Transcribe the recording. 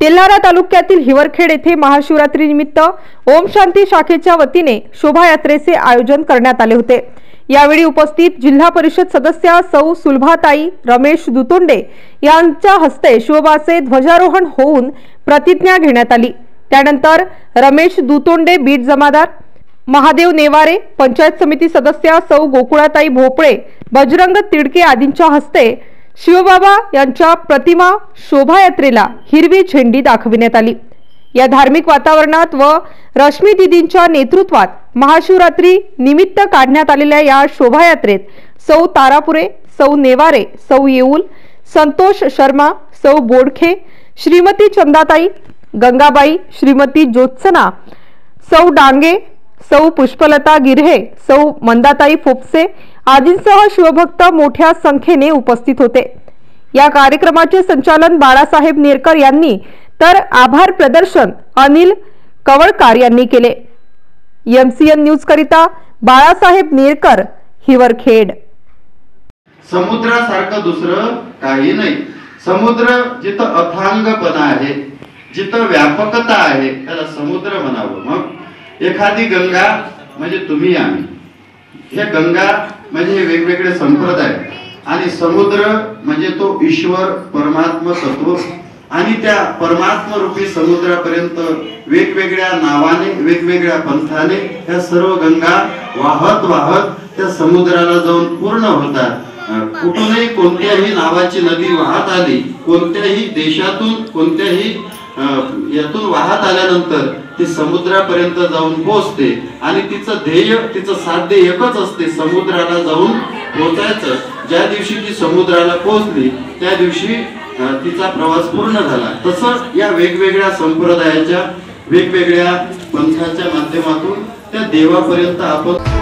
तेल्हारा तालुक्यातील हिवरखेड येथे महाशिवरात्री निमित्त ओम शांती शाखेच्या वतीने शोभायात्रेचे आयोजन करण्यात आले होते. यावेळी उपस्थित जिल्हा परिषद सदस्या सौ सुलभाताई रमेश दुतोंडे यांच्या हस्ते शिवबाचे ध्वजारोहण होऊन प्रतिज्ञा घेण्यात आली. त्यानंतर रमेश दुतोंडे बीट जमादार महादेव नेवारे पंचायत समिती सदस्या सौ गोकुळाताई भोपळे बजरंग तिडके आदींच्या हस्ते शिवबाबा यांच्या प्रतिमा शोभायात्रेला हिरवी झेंडी दाखविण्यात आली. या धार्मिक वातावरणात व रश्मी दिदींच्या नेतृत्वात महाशिवरात्री निमित्त काढण्यात आलेल्या या शोभायात्रेत सौ तारापुरे सौ नेवारे सौ येऊल संतोष शर्मा सौ बोडखे श्रीमती चंदाताई गंगाबाई श्रीमती ज्योत्सना सौ डांगे सौ पुष्पलता गिर्हे सौ मंदाताई फोपसे आदींसह शिवभक्त मोठ्या संख्येने उपस्थित होते. या कार्यक्रमाचे संचालन बाळासाहेब नेरकर यांनी तर आभार प्रदर्शन अनिल कवळकार यांनी केले. एमसीएन न्यूज करिता बाळासाहेब नेरकर हिवरखेड समुद्रासारखं दुसरं काही नाही. समुद्र जिथं अथांगपणा आहे जिथं व्यापकता आहे त्याला समुद्र म्हणावं. मग एखादी गंगा म्हणजे तुम्ही आम्ही. हे गंगा म्हणजे हे वेगवेगळे संप्रदाय. आणि समुद्र म्हणजे तो ईश्वर परमात्म तत्व. आणि त्या परमात्म रूपी समुद्रापर्यंत वेगवेगळ्या नावाने वेगवेगळ्या पंथाने ह्या सर्व गंगा वाहत वाहत त्या समुद्राला जाऊन पूर्ण होतात. कुठूनही कोणत्याही नावाची नदी वाहत आली कोणत्याही देशातून कोणत्याही अं, यातून वाहत आल्यानंतर ती समुद्रापर्यंत जाऊन पोहोचते. आणि तिचं ध्येय तिचं साध्य एकच असते समुद्राला जाऊन पोहोचायचं. ज्या दिवशी ती समुद्राला पोहोचली त्या दिवशी तिचा प्रवास पूर्ण झाला. तसं या वेगवेगळ्या संप्रदायाच्या वेगवेगळ्या पंथाच्या माध्यमातून त्या देवापर्यंत आपण